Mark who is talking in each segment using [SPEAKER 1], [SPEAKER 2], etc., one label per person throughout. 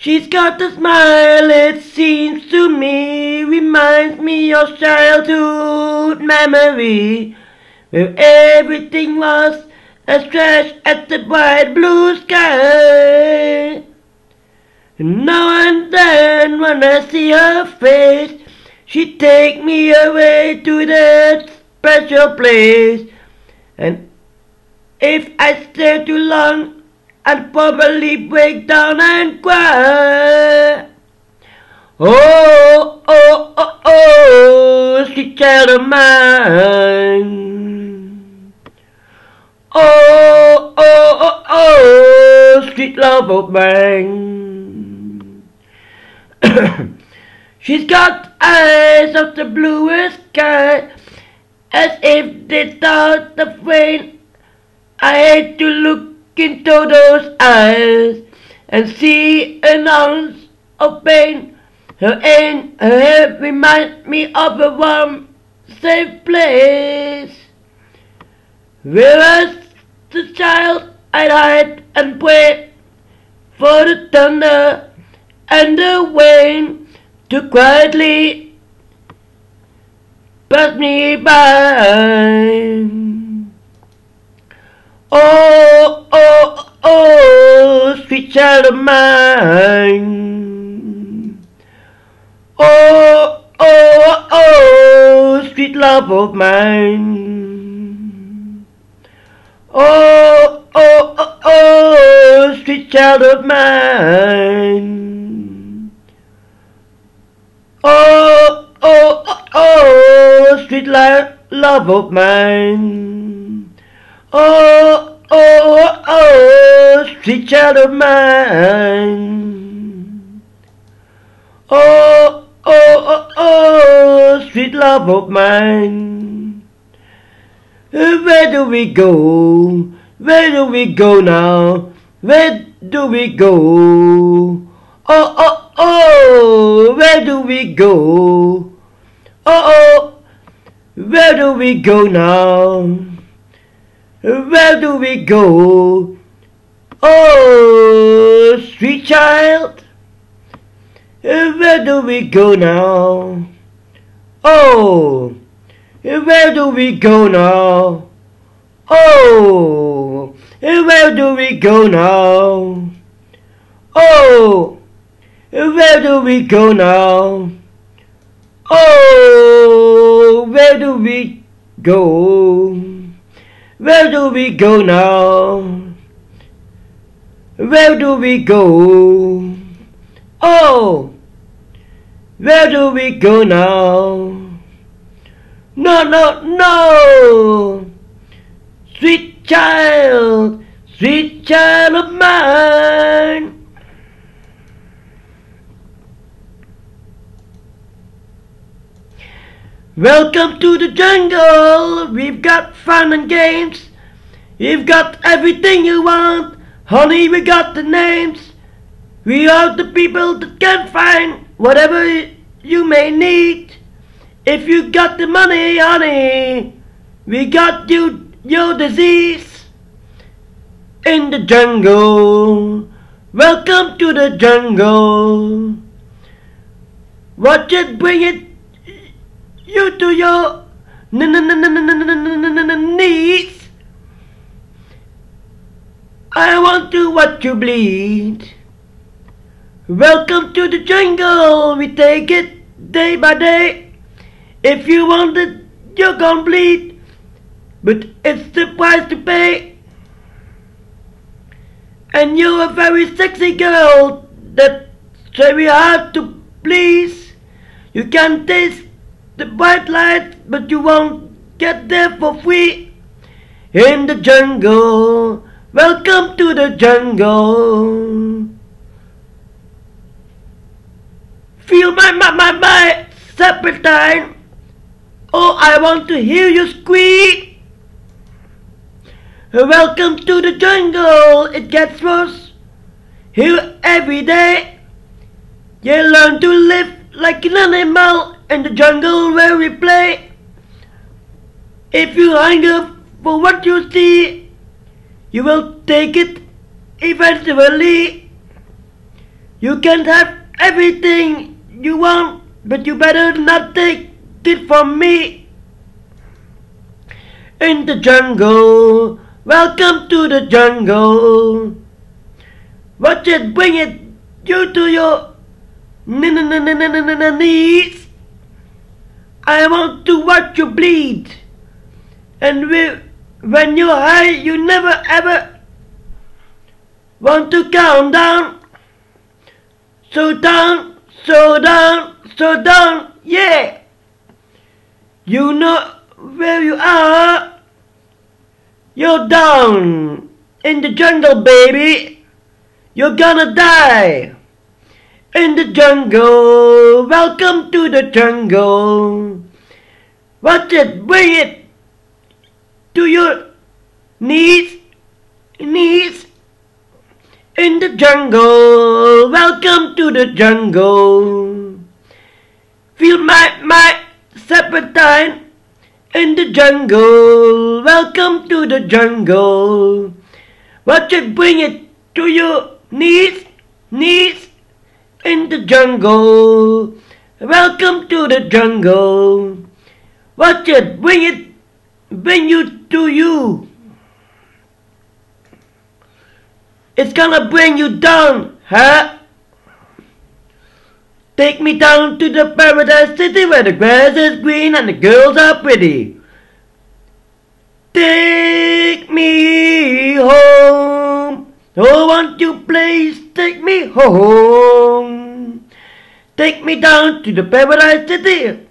[SPEAKER 1] She's got a smile, it seems to me, reminds me of childhood memory, where everything was as fresh as the bright blue sky. And now and then when I see her face, she take me away to that special place. And if I stay too long, I'd probably break down and cry. Oh, oh, oh, oh, sweet child of mine. Oh, oh, oh, oh, sweet love of mine. She's got eyes of the bluest sky, as if they thought the rain. I hate to look into those eyes and see an ounce of pain. Her aim, her head reminds me of a warm, safe place. Whereas the child I'd hide and pray for the thunder and the rain to quietly pass me by. Oh, child of mine. Oh, oh, oh, sweet love of mine. Oh, oh, oh, oh, sweet child of mine. Oh, oh, oh, oh, sweet love of mine. Oh, oh, oh, sweet child of mine. Oh, oh, oh, oh, sweet love of mine. Where do we go? Where do we go now? Where do we go? Oh, oh, oh, where do we go? Oh, oh, where do we go now? Where do we go? Oh, sweet child, where do we go now? Oh, where do we go now? Oh, where do we go now? Oh, where do we go now? Oh, where do we go? Where do we go now? Where do we go? Oh, where do we go now? No, no, no! Sweet child, sweet child of mine! Welcome to the jungle! We've got fun and games. We've got everything you want. Honey, we got the names. We are the people that can find whatever you may need. If you got the money, honey, we got you your disease. In the jungle. Welcome to the jungle. Watch it, bring it you do your needs. I want to watch you bleed. Welcome to the jungle. We take it day by day. If you want it, you're gonna bleed. But it's the price to pay. And you're a very sexy girl that's very hard to please. You can taste the bright light, but you won't get there for free. In the jungle, welcome to the jungle. Feel my, my, my, my serpentine. Oh, I want to hear you squeak. Welcome to the jungle, it gets worse. Here every day, you learn to live like an animal in the jungle where we play. If you hunger for what you see, you will take it eventually. You can have everything you want, but you better not take it from me. In the jungle, welcome to the jungle. Watch it, bring it, you to your knees. I want to watch you bleed. And when you're high, you never ever want to calm down. So down, so down, so down, yeah. You know where you are. You're down in the jungle, baby. You're gonna die in the jungle. Welcome to the jungle. Watch it, bring it to your knees, knees in the jungle. Welcome to the jungle. Feel my, my serpentine in the jungle. Welcome to the jungle. Watch it, bring it to your knees, knees in the jungle. Welcome to the jungle. Watch it, bring it, bring you to you. It's gonna bring you down, huh? Take me down to the paradise city where the grass is green and the girls are pretty. Take me home. Oh, won't you please take me home? Take me down to the paradise city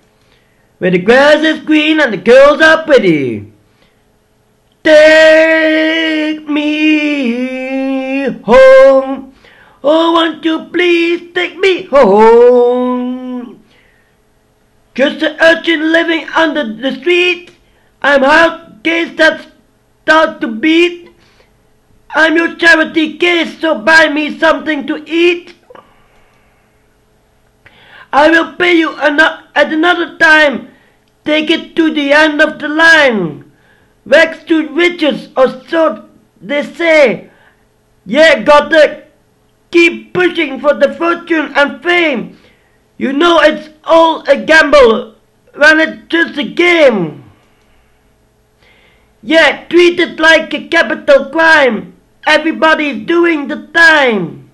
[SPEAKER 1] where the grass is green and the girls are pretty. Take me home. Oh, won't you please take me home? Just an urchin living under the street. I'm heart case that start to beat. I'm your charity case, so buy me something to eat. I will pay you at another time. Take it to the end of the line. Wax to riches, or so they say. Yeah, gotta keep pushing for the fortune and fame. You know it's all a gamble when it's just a game. Yeah, treat it like a capital crime. Everybody's doing the time.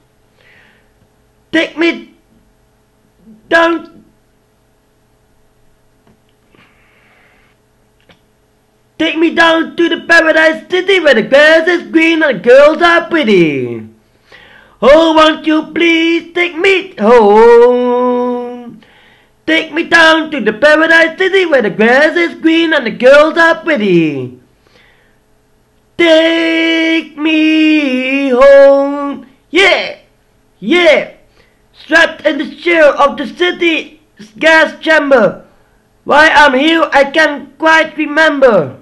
[SPEAKER 1] Take me down. Take me down to the paradise city where the grass is green and the girls are pretty. Oh, won't you please take me home? Take me down to the paradise city where the grass is green and the girls are pretty. Take me home. Yeah, yeah. Strapped in the chair of the city's gas chamber. Why I'm here I can't quite remember.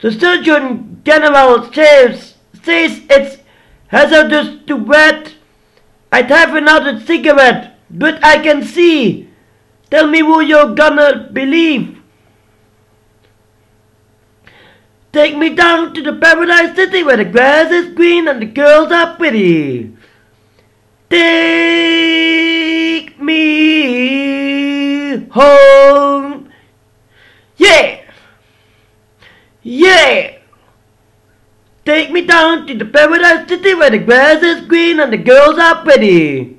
[SPEAKER 1] The Surgeon General says, says it's hazardous to breathe. I'd have another cigarette, but I can see. Tell me who you're gonna believe. Take me down to the paradise city where the grass is green and the girls are pretty. Take me home. Yeah! Yeah! Take me down to the paradise city where the grass is green and the girls are pretty.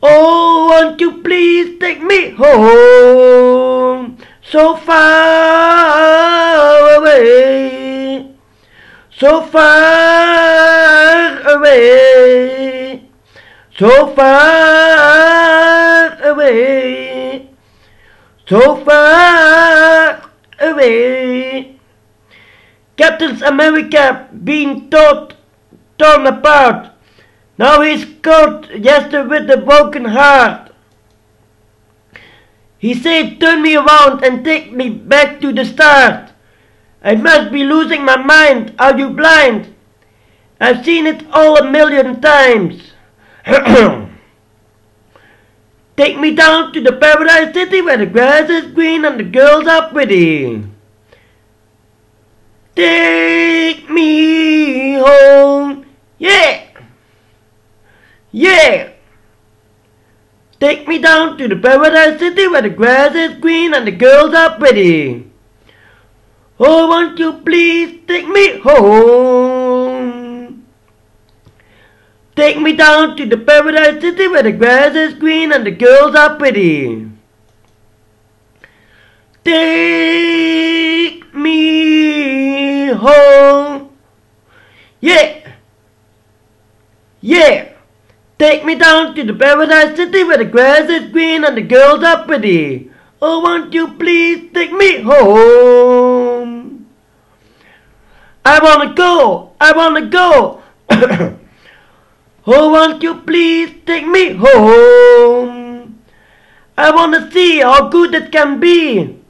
[SPEAKER 1] Oh, won't you please take me home? So far away, so far away, so far away, so far away. Captain America being taught, torn apart. Now he's caught yesterday with a broken heart. He said, turn me around and take me back to the start. I must be losing my mind. Are you blind? I've seen it all a million times. take me down to the paradise city where the grass is green and the girls are pretty. Take me home. Yeah. Yeah. Me down to the paradise city where the grass is green and the girls are pretty. Oh, won't you please take me home? Take me down to the paradise city where the grass is green and the girls are pretty. Take me home. Yeah. Yeah. Take me down to the paradise city where the grass is green and the girls are pretty. Oh, won't you please take me home? I wanna go. I wanna go. oh, won't you please take me home? I wanna see how good it can be.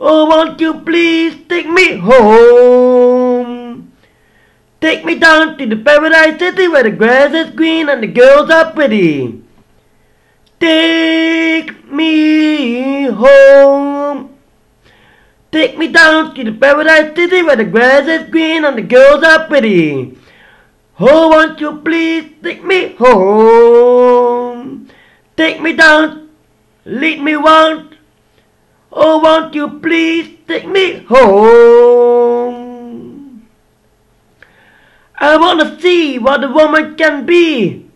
[SPEAKER 1] Oh, won't you please take me home? Take me down to the paradise city where the grass is green and the girls are pretty. Take me home. Take me down to the paradise city where the grass is green and the girls are pretty. Oh, won't you please take me home? Take me down, lead me round Oh, won't you please take me home? I want to see what a woman can be.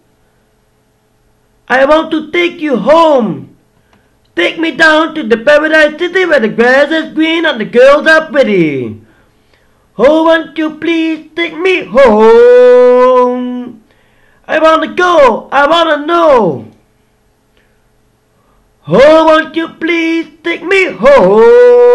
[SPEAKER 1] I want to take you home. Take me down to the paradise city where the grass is green and the girls are pretty. Oh, won't you please take me home? I want to go. I want to know. Oh, won't you please take me home?